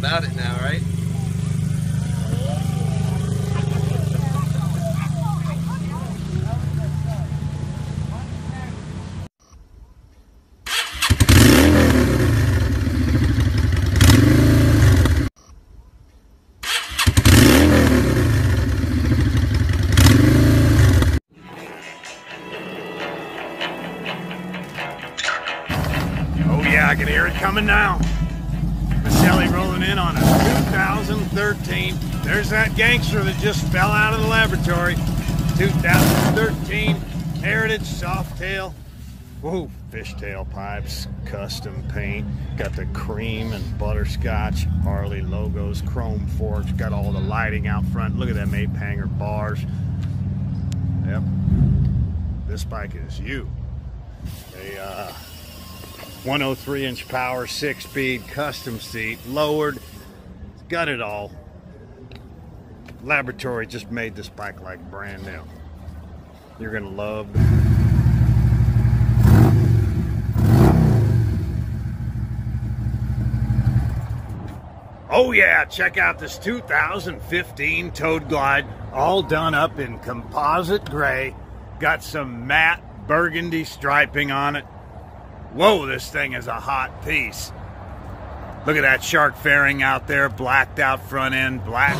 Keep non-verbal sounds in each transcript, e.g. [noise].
about it now, right? Oh yeah, I can hear it coming now. In on a 2013. There's that gangster that just fell out of the laboratory. 2013 Heritage Softail. Whoa, fishtail pipes, custom paint. Got the cream and butterscotch Harley logos, chrome forks. Got all the lighting out front. Look at them ape hanger bars. Yep. This bike is you. A uh, 103 inch power, six speed, custom seat, lowered, it's got it all. Laboratory just made this bike like brand new. You're gonna love. Oh yeah, check out this 2015 Road Glide, all done up in composite gray. Got some matte burgundy striping on it. Whoa, this thing is a hot piece. Look at that shark fairing out there, blacked out front end, black.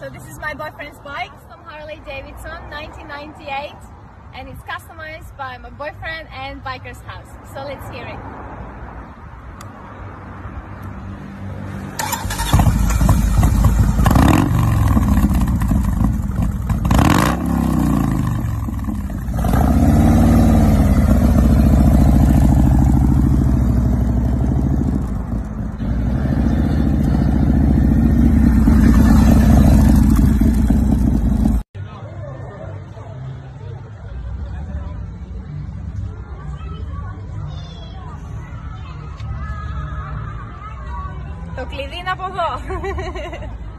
So this is my boyfriend's bike from Harley Davidson 1998 and it's customized by my boyfriend and Biker's House. So let's hear it. Το κλειδί είναι από εδώ. [laughs]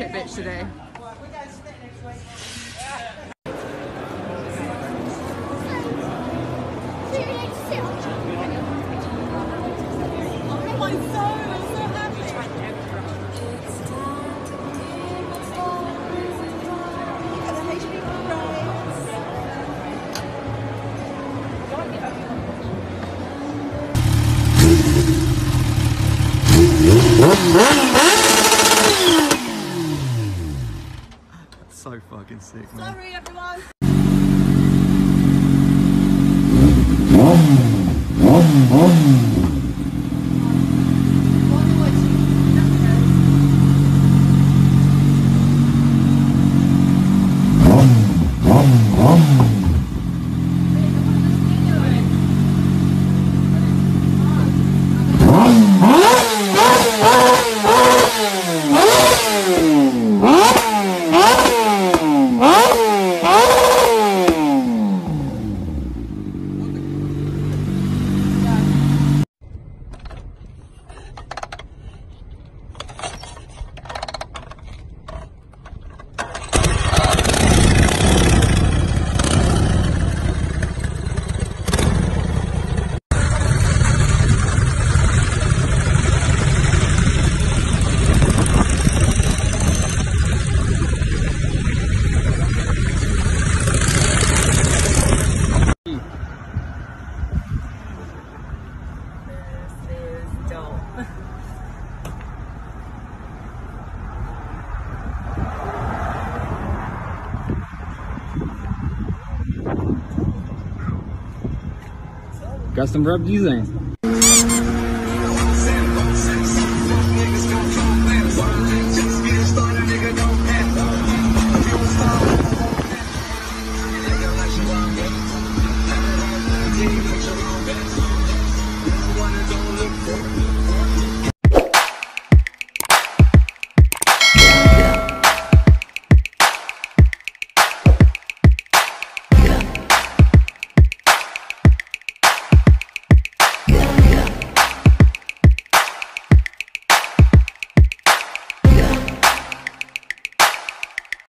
Cricket Bitch today. Fucking sick, man. Sorry, everyone. This Custom rub using.